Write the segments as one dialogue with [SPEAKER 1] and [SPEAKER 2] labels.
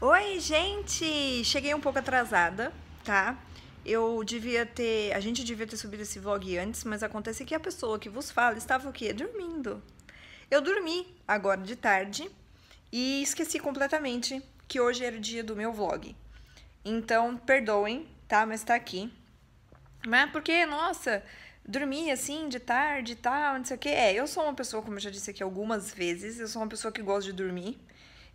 [SPEAKER 1] Oi, gente! Cheguei um pouco atrasada, tá? Eu devia ter. A gente devia ter subido esse vlog antes, mas acontece que a pessoa que vos fala estava o quê? Dormindo. Eu dormi agora de tarde e esqueci completamente que hoje era o dia do meu vlog. Então, perdoem, tá? Mas tá aqui. Mas porque, nossa, dormi assim de tarde e tal, não sei o quê. É, eu sou uma pessoa, como eu já disse aqui algumas vezes, eu sou uma pessoa que gosta de dormir.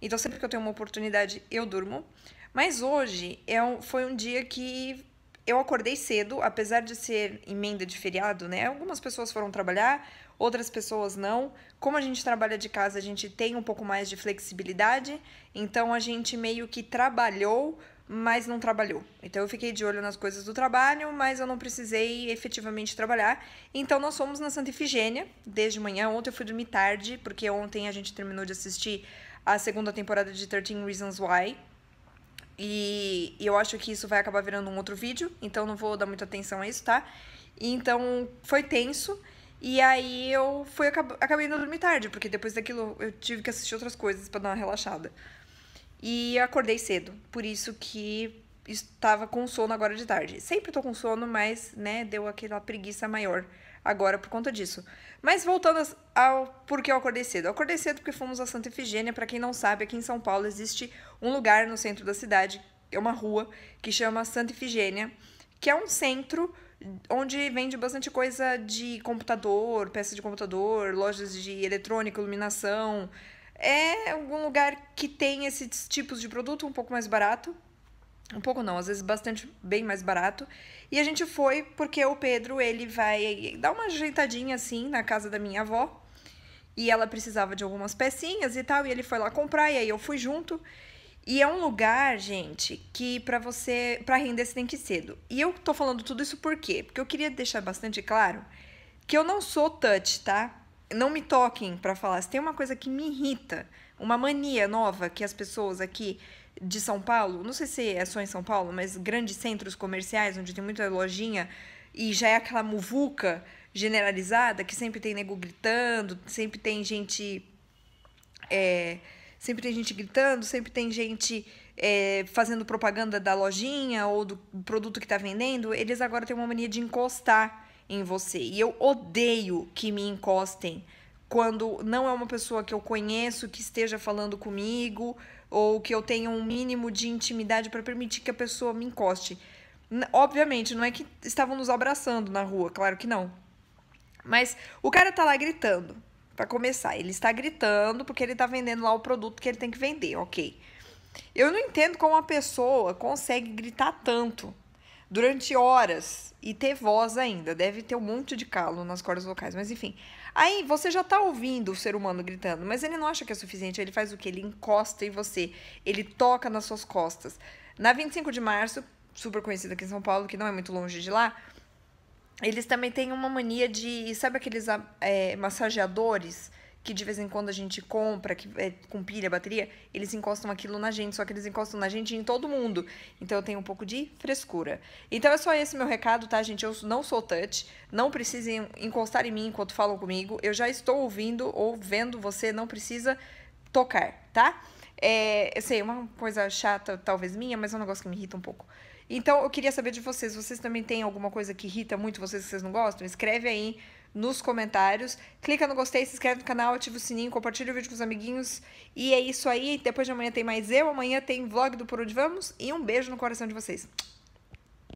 [SPEAKER 1] Então, sempre que eu tenho uma oportunidade, eu durmo. Mas hoje é um, foi um dia que eu acordei cedo, apesar de ser emenda de feriado, né? Algumas pessoas foram trabalhar, outras pessoas não. Como a gente trabalha de casa, a gente tem um pouco mais de flexibilidade, então a gente meio que trabalhou, mas não trabalhou. Então eu fiquei de olho nas coisas do trabalho, mas eu não precisei efetivamente trabalhar. Então nós fomos na Santa Ifigênia desde manhã. Ontem eu fui dormir tarde, porque ontem a gente terminou de assistir a segunda temporada de 13 Reasons Why. E, e eu acho que isso vai acabar virando um outro vídeo, então não vou dar muita atenção a isso, tá? Então foi tenso. E aí eu fui acabei indo dormir tarde, porque depois daquilo eu tive que assistir outras coisas para dar uma relaxada. E acordei cedo, por isso que estava com sono agora de tarde. Sempre tô com sono, mas, né, deu aquela preguiça maior agora por conta disso. Mas voltando ao porquê eu acordei cedo. Eu acordei cedo porque fomos a Santa Efigênia. Para quem não sabe, aqui em São Paulo existe um lugar no centro da cidade, é uma rua, que chama Santa Efigênia, que é um centro onde vende bastante coisa de computador, peças de computador, lojas de eletrônica, iluminação. É algum lugar que tem esses tipos de produto um pouco mais barato. Um pouco não, às vezes bastante bem mais barato. E a gente foi porque o Pedro, ele vai dar uma ajeitadinha assim na casa da minha avó. E ela precisava de algumas pecinhas e tal, e ele foi lá comprar e aí eu fui junto. E é um lugar, gente, que para você, para render você tem que ir cedo. E eu tô falando tudo isso por quê? Porque eu queria deixar bastante claro que eu não sou touch, tá? Não me toquem para falar. Se tem uma coisa que me irrita, uma mania nova que as pessoas aqui de São Paulo, não sei se é só em São Paulo, mas grandes centros comerciais onde tem muita lojinha e já é aquela muvuca generalizada que sempre tem nego gritando, sempre tem gente. É, sempre tem gente gritando, sempre tem gente é, fazendo propaganda da lojinha ou do produto que está vendendo. Eles agora têm uma mania de encostar em você. E eu odeio que me encostem quando não é uma pessoa que eu conheço que esteja falando comigo ou que eu tenha um mínimo de intimidade para permitir que a pessoa me encoste. Obviamente, não é que estavam nos abraçando na rua, claro que não. Mas o cara tá lá gritando, para começar. Ele está gritando porque ele tá vendendo lá o produto que ele tem que vender, ok. Eu não entendo como uma pessoa consegue gritar tanto durante horas e ter voz ainda. Deve ter um monte de calo nas cordas vocais, mas enfim. Aí você já tá ouvindo o ser humano gritando, mas ele não acha que é suficiente. Ele faz o que? Ele encosta em você, ele toca nas suas costas. Na 25 de março, super conhecida aqui em São Paulo, que não é muito longe de lá, eles também têm uma mania de. Sabe aqueles é, massageadores? Que de vez em quando a gente compra, que é com pilha, bateria, eles encostam aquilo na gente, só que eles encostam na gente em todo mundo. Então eu tenho um pouco de frescura. Então é só esse meu recado, tá, gente? Eu não sou touch, não precisem encostar em mim enquanto falam comigo. Eu já estou ouvindo ou vendo você, não precisa tocar, tá? É, eu sei, uma coisa chata, talvez minha, mas é um negócio que me irrita um pouco. Então, eu queria saber de vocês. Vocês também têm alguma coisa que irrita muito vocês que vocês não gostam? Escreve aí nos comentários. Clica no gostei, se inscreve no canal, ativa o sininho, compartilha o vídeo com os amiguinhos. E é isso aí. Depois de amanhã tem mais eu. Amanhã tem vlog do Por Onde Vamos. E um beijo no coração de vocês.